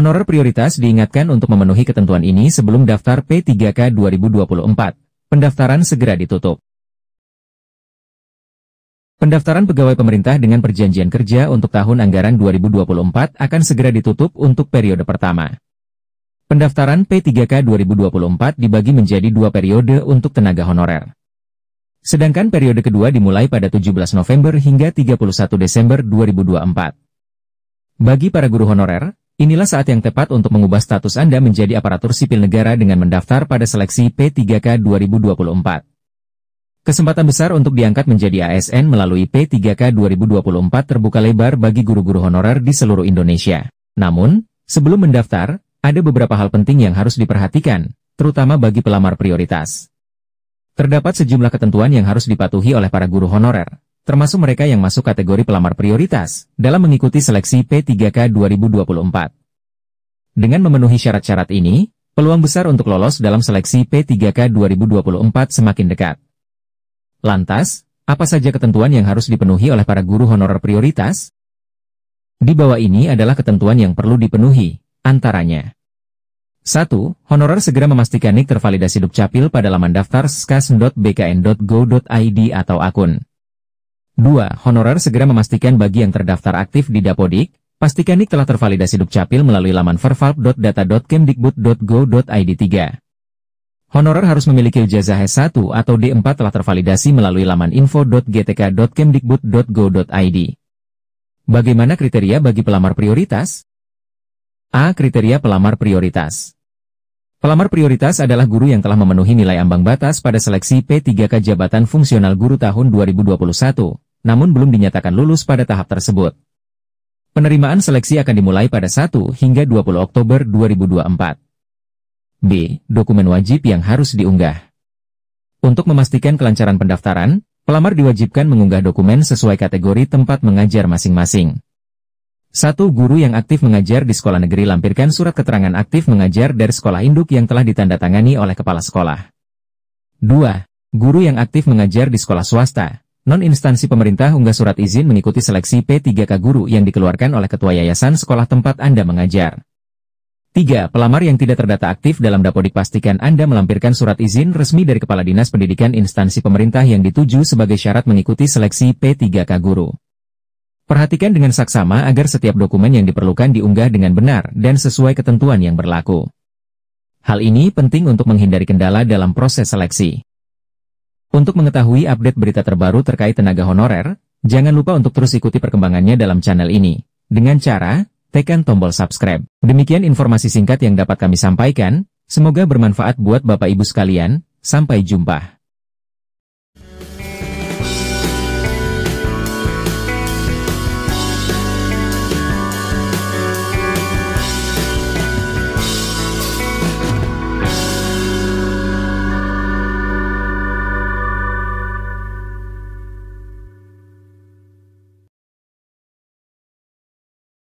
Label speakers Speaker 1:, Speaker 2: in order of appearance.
Speaker 1: Honorer prioritas diingatkan untuk memenuhi ketentuan ini sebelum daftar P3K 2024. Pendaftaran segera ditutup. Pendaftaran pegawai pemerintah dengan perjanjian kerja untuk tahun anggaran 2024 akan segera ditutup untuk periode pertama. Pendaftaran P3K 2024 dibagi menjadi dua periode untuk tenaga honorer. Sedangkan periode kedua dimulai pada 17 November hingga 31 Desember 2024. Bagi para guru honorer, Inilah saat yang tepat untuk mengubah status Anda menjadi aparatur sipil negara dengan mendaftar pada seleksi P3K 2024. Kesempatan besar untuk diangkat menjadi ASN melalui P3K 2024 terbuka lebar bagi guru-guru honorer di seluruh Indonesia. Namun, sebelum mendaftar, ada beberapa hal penting yang harus diperhatikan, terutama bagi pelamar prioritas. Terdapat sejumlah ketentuan yang harus dipatuhi oleh para guru honorer, termasuk mereka yang masuk kategori pelamar prioritas, dalam mengikuti seleksi P3K 2024. Dengan memenuhi syarat-syarat ini, peluang besar untuk lolos dalam seleksi P3K 2024 semakin dekat. Lantas, apa saja ketentuan yang harus dipenuhi oleh para guru honorer prioritas? Di bawah ini adalah ketentuan yang perlu dipenuhi, antaranya 1. Honorer segera memastikan NIK tervalidasi Dukcapil pada laman daftar skas.bkn.go.id atau akun 2. Honorer segera memastikan bagi yang terdaftar aktif di Dapodik, pastikan NIK telah tervalidasi Dukcapil melalui laman vervalp.data.kemdikbud.go.id 3. Honorer harus memiliki ijazah S1 atau D4 telah tervalidasi melalui laman info.gtk.kemdikbud.go.id. Bagaimana kriteria bagi pelamar prioritas? A. Kriteria pelamar prioritas. Pelamar prioritas adalah guru yang telah memenuhi nilai ambang batas pada seleksi P3K Jabatan Fungsional Guru tahun 2021, namun belum dinyatakan lulus pada tahap tersebut. Penerimaan seleksi akan dimulai pada 1 hingga 20 Oktober 2024. B. Dokumen wajib yang harus diunggah. Untuk memastikan kelancaran pendaftaran, pelamar diwajibkan mengunggah dokumen sesuai kategori tempat mengajar masing-masing. Satu guru yang aktif mengajar di sekolah negeri lampirkan surat keterangan aktif mengajar dari sekolah induk yang telah ditandatangani oleh kepala sekolah. 2. Guru yang aktif mengajar di sekolah swasta, Non-instansi pemerintah unggah surat izin mengikuti seleksi P3K guru yang dikeluarkan oleh Ketua Yayasan Sekolah tempat Anda mengajar. 3. Pelamar yang tidak terdata aktif dalam Dapodik pastikan Anda melampirkan surat izin resmi dari Kepala Dinas Pendidikan instansi pemerintah yang dituju sebagai syarat mengikuti seleksi P3K guru. Perhatikan dengan saksama agar setiap dokumen yang diperlukan diunggah dengan benar dan sesuai ketentuan yang berlaku. Hal ini penting untuk menghindari kendala dalam proses seleksi. Untuk mengetahui update berita terbaru terkait tenaga honorer, jangan lupa untuk terus ikuti perkembangannya dalam channel ini. Dengan cara, tekan tombol subscribe. Demikian informasi singkat yang dapat kami sampaikan, semoga bermanfaat buat Bapak Ibu sekalian, sampai jumpa.